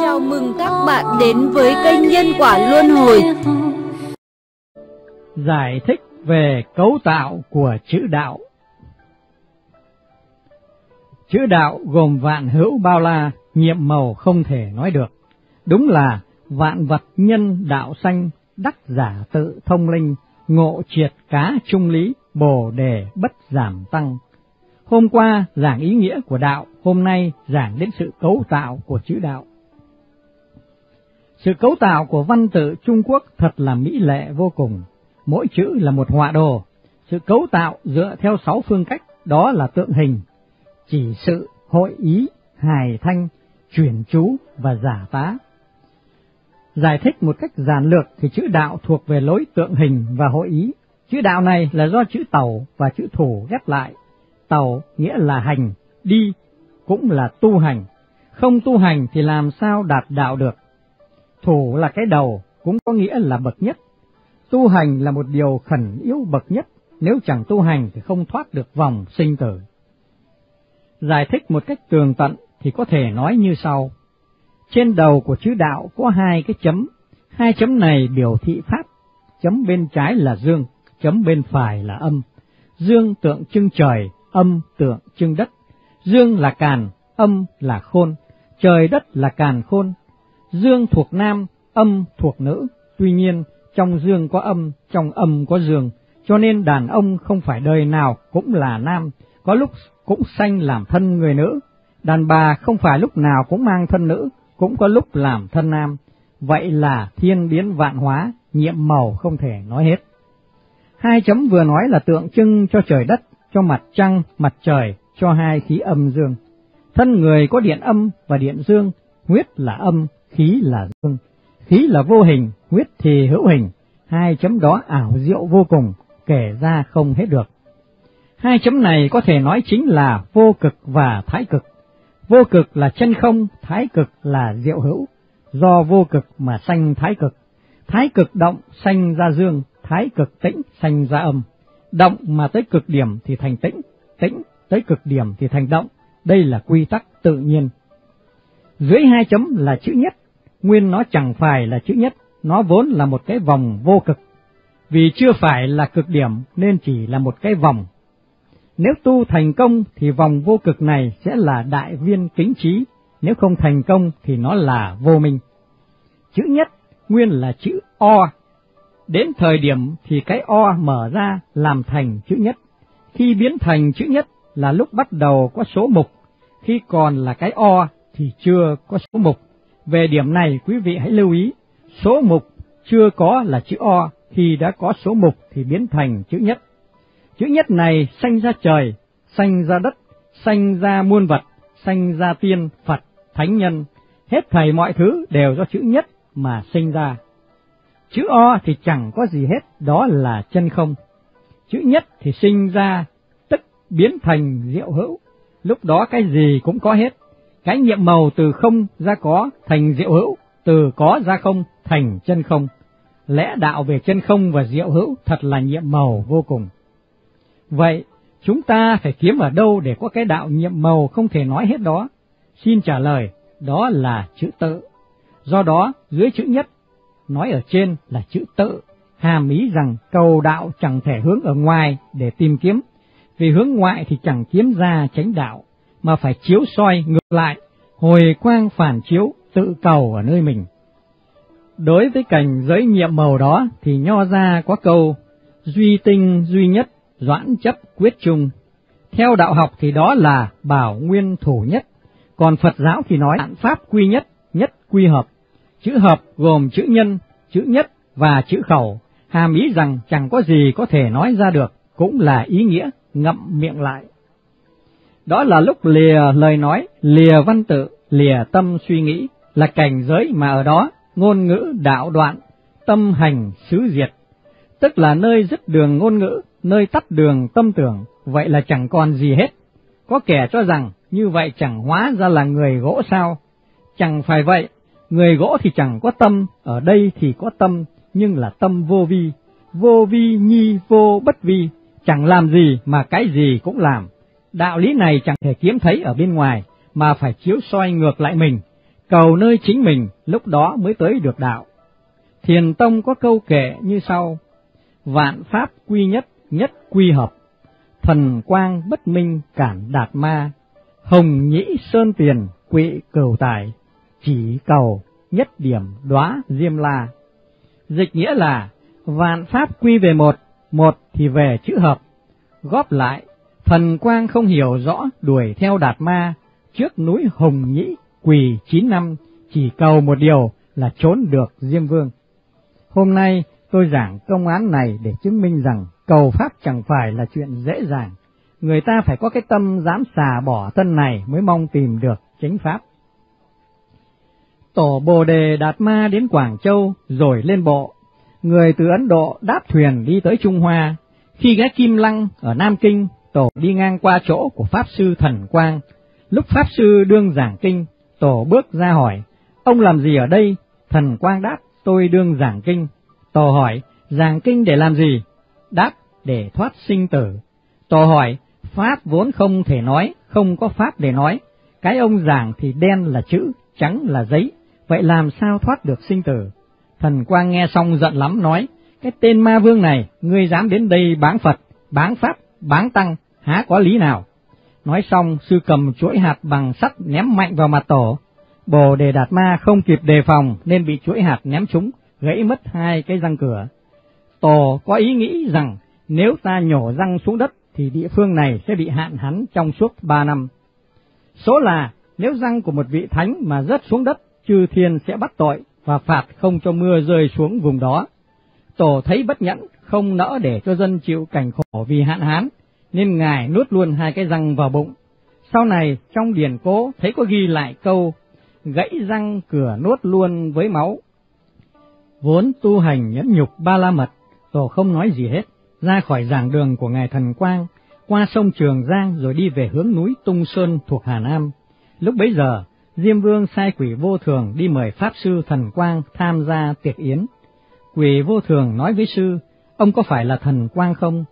Chào mừng các bạn đến với kênh Nhân Quả Luân Hồi. Giải thích về cấu tạo của chữ đạo. Chữ đạo gồm vạn hữu bao la, nhiệm màu không thể nói được. Đúng là vạn vật nhân đạo sanh, đắc giả tự thông linh, ngộ triệt cá trung lý, bồ đề bất giảm tăng. Hôm qua giảng ý nghĩa của đạo, hôm nay giảng đến sự cấu tạo của chữ đạo. Sự cấu tạo của văn tự Trung Quốc thật là mỹ lệ vô cùng, mỗi chữ là một họa đồ. Sự cấu tạo dựa theo sáu phương cách, đó là tượng hình, chỉ sự, hội ý, hài thanh, chuyển chú và giả tá. Giải thích một cách giản lược thì chữ đạo thuộc về lối tượng hình và hội ý. Chữ đạo này là do chữ tàu và chữ thủ ghép lại. Tàu nghĩa là hành, đi cũng là tu hành. Không tu hành thì làm sao đạt đạo được. Thủ là cái đầu, cũng có nghĩa là bậc nhất. Tu hành là một điều khẩn yếu bậc nhất, nếu chẳng tu hành thì không thoát được vòng sinh tử. Giải thích một cách tường tận thì có thể nói như sau. Trên đầu của chữ đạo có hai cái chấm, hai chấm này biểu thị pháp, chấm bên trái là dương, chấm bên phải là âm. Dương tượng trưng trời, âm tượng trưng đất. Dương là càn, âm là khôn, trời đất là càn khôn. Dương thuộc nam, âm thuộc nữ, tuy nhiên trong dương có âm, trong âm có dương, cho nên đàn ông không phải đời nào cũng là nam, có lúc cũng sanh làm thân người nữ, đàn bà không phải lúc nào cũng mang thân nữ, cũng có lúc làm thân nam, vậy là thiên biến vạn hóa, nhiệm màu không thể nói hết. Hai chấm vừa nói là tượng trưng cho trời đất, cho mặt trăng, mặt trời, cho hai khí âm dương. Thân người có điện âm và điện dương, huyết là âm, khí là dương. Khí là vô hình, huyết thì hữu hình, hai chấm đó ảo diệu vô cùng, kể ra không hết được. Hai chấm này có thể nói chính là vô cực và thái cực. Vô cực là chân không, thái cực là diệu hữu, do vô cực mà sanh thái cực. Thái cực động sanh ra dương, thái cực tĩnh sanh ra âm. Động mà tới cực điểm thì thành tĩnh, tĩnh tới cực điểm thì thành động. Đây là quy tắc tự nhiên. Dưới hai chấm là chữ nhất, nguyên nó chẳng phải là chữ nhất, nó vốn là một cái vòng vô cực. Vì chưa phải là cực điểm nên chỉ là một cái vòng nếu tu thành công thì vòng vô cực này sẽ là đại viên kính trí, nếu không thành công thì nó là vô minh. Chữ nhất nguyên là chữ O. Đến thời điểm thì cái O mở ra làm thành chữ nhất. Khi biến thành chữ nhất là lúc bắt đầu có số mục, khi còn là cái O thì chưa có số mục. Về điểm này quý vị hãy lưu ý, số mục chưa có là chữ O, khi đã có số mục thì biến thành chữ nhất. Chữ nhất này sanh ra trời, sanh ra đất, sanh ra muôn vật, sanh ra tiên, Phật, thánh nhân, hết thảy mọi thứ đều do chữ nhất mà sinh ra. Chữ O thì chẳng có gì hết, đó là chân không. Chữ nhất thì sinh ra, tức biến thành diệu hữu, lúc đó cái gì cũng có hết. Cái nhiệm màu từ không ra có thành diệu hữu, từ có ra không thành chân không. Lẽ đạo về chân không và diệu hữu thật là nhiệm màu vô cùng. Vậy, chúng ta phải kiếm ở đâu để có cái đạo nhiệm màu không thể nói hết đó? Xin trả lời, đó là chữ tự. Do đó, dưới chữ nhất, nói ở trên là chữ tự, hàm ý rằng cầu đạo chẳng thể hướng ở ngoài để tìm kiếm, vì hướng ngoại thì chẳng kiếm ra chánh đạo, mà phải chiếu soi ngược lại, hồi quang phản chiếu, tự cầu ở nơi mình. Đối với cảnh giới nhiệm màu đó thì nho ra có câu duy tinh duy nhất doãn chấp quyết chung. Theo đạo học thì đó là bảo nguyên thủ nhất, còn Phật giáo thì nói pháp quy nhất, nhất quy hợp. Chữ hợp gồm chữ nhân, chữ nhất và chữ khẩu, hàm ý rằng chẳng có gì có thể nói ra được, cũng là ý nghĩa ngậm miệng lại. Đó là lúc lìa lời nói, lìa văn tự, lìa tâm suy nghĩ, là cảnh giới mà ở đó ngôn ngữ đạo đoạn, tâm hành xứ diệt, tức là nơi dứt đường ngôn ngữ, nơi tắt đường tâm tưởng, vậy là chẳng còn gì hết. Có kẻ cho rằng như vậy chẳng hóa ra là người gỗ sao? Chẳng phải vậy, người gỗ thì chẳng có tâm, ở đây thì có tâm, nhưng là tâm vô vi, vô vi nhi vô bất vi, chẳng làm gì mà cái gì cũng làm. Đạo lý này chẳng thể kiếm thấy ở bên ngoài, mà phải chiếu soi ngược lại mình, cầu nơi chính mình lúc đó mới tới được đạo. Thiền Tông có câu kệ như sau, vạn pháp quy nhất, nhất quy hợp, thần quang bất minh cản đạt ma, hồng nhĩ sơn tiền quỵ cầu tài, chỉ cầu nhất điểm đóa diêm la. Dịch nghĩa là vạn pháp quy về một, một thì về chữ hợp, góp lại, thần quang không hiểu rõ đuổi theo đạt ma, trước núi hồng nhĩ quỳ chín năm, chỉ cầu một điều là trốn được Diêm Vương. Hôm nay tôi giảng công án này để chứng minh rằng cầu pháp chẳng phải là chuyện dễ dàng. Người ta phải có cái tâm dám xả bỏ thân này mới mong tìm được chính pháp. Tổ Bồ Đề Đạt Ma đến Quảng Châu rồi lên bộ. Người từ Ấn Độ đáp thuyền đi tới Trung Hoa. Khi ghé Kim Lăng ở Nam Kinh, Tổ đi ngang qua chỗ của Pháp Sư Thần Quang. Lúc Pháp Sư đương giảng kinh, Tổ bước ra hỏi, ông làm gì ở đây? Thần Quang đáp, tôi đương giảng kinh. Tổ hỏi, giảng kinh để làm gì? Đáp, để thoát sinh tử. Tổ hỏi, Pháp vốn không thể nói, không có Pháp để nói. Cái ông giảng thì đen là chữ, trắng là giấy, vậy làm sao thoát được sinh tử? Thần Quang nghe xong giận lắm nói, cái tên ma vương này, ngươi dám đến đây bán Phật, bán Pháp, bán Tăng, há có lý nào? Nói xong, sư cầm chuỗi hạt bằng sắt ném mạnh vào mặt tổ. Bồ đề đạt ma không kịp đề phòng nên bị chuỗi hạt ném trúng, gãy mất hai cái răng cửa. Tổ có ý nghĩ rằng nếu ta nhổ răng xuống đất thì địa phương này sẽ bị hạn hán trong suốt ba năm. Số là nếu răng của một vị thánh mà rớt xuống đất, chư thiên sẽ bắt tội và phạt không cho mưa rơi xuống vùng đó. Tổ thấy bất nhẫn, không nỡ để cho dân chịu cảnh khổ vì hạn hán, nên ngài nuốt luôn hai cái răng vào bụng. Sau này trong điển cố thấy có ghi lại câu gãy răng cửa nuốt luôn với máu. Vốn tu hành nhẫn nhục ba la mật, tổ không nói gì hết, ra khỏi giảng đường của ngài thần quang, qua sông Trường Giang rồi đi về hướng núi Tung Sơn thuộc Hà Nam. Lúc bấy giờ, Diêm Vương sai quỷ vô thường đi mời Pháp Sư Thần Quang tham gia tiệc yến. Quỷ vô thường nói với sư, ông có phải là thần quang không?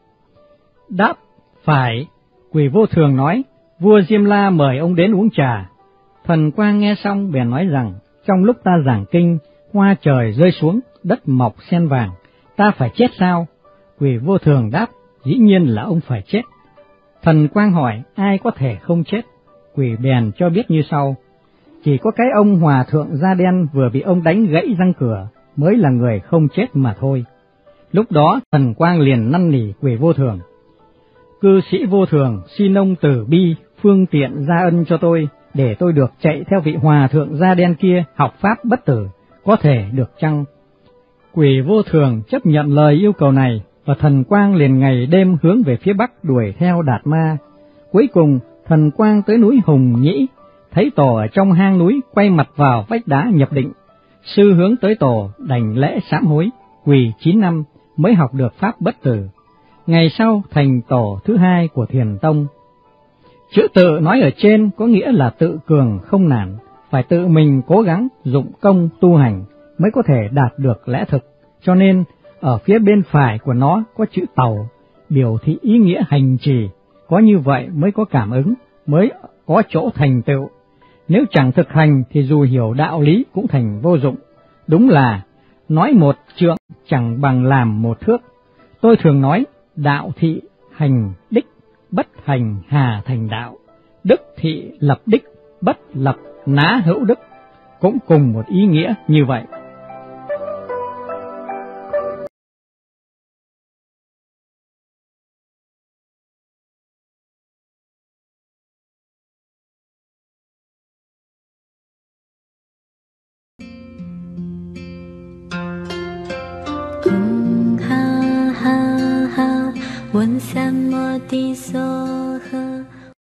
Đáp, phải. Quỷ vô thường nói, vua Diêm La mời ông đến uống trà. Thần quang nghe xong bèn nói rằng, trong lúc ta giảng kinh, hoa trời rơi xuống, đất mọc sen vàng, ta phải chết sao? Quỷ vô thường đáp, dĩ nhiên là ông phải chết. Thần quang hỏi, ai có thể không chết? Quỷ bèn cho biết như sau, chỉ có cái ông hòa thượng da đen vừa bị ông đánh gãy răng cửa mới là người không chết mà thôi. Lúc đó thần quang liền năn nỉ quỷ vô thường. Cư sĩ vô thường xin ông tử bi phương tiện gia ân cho tôi để tôi được chạy theo vị hòa thượng da đen kia học pháp bất tử, có thể được chăng? Quỷ vô thường chấp nhận lời yêu cầu này và thần quang liền ngày đêm hướng về phía bắc đuổi theo đạt ma. Cuối cùng thần quang tới núi Hùng Nhĩ thấy tổ ở trong hang núi quay mặt vào vách đá nhập định. Sư hướng tới tổ đành lễ sám hối, quỳ chín năm mới học được pháp bất tử. Ngày sau thành tổ thứ hai của thiền tông. Chữ tự nói ở trên có nghĩa là tự cường không nản, phải tự mình cố gắng dụng công tu hành mới có thể đạt được lẽ thực. Cho nên ở phía bên phải của nó có chữ tàu, biểu thị ý nghĩa hành trì, có như vậy mới có cảm ứng, mới có chỗ thành tựu nếu chẳng thực hành thì dù hiểu đạo lý cũng thành vô dụng. Đúng là nói một trượng chẳng bằng làm một thước. Tôi thường nói đạo thị hành đích, bất hành hà thành đạo. Đức thị lập đích, bất lập ná hữu đức. Cũng cùng một ý nghĩa như vậy. 问三摩地所。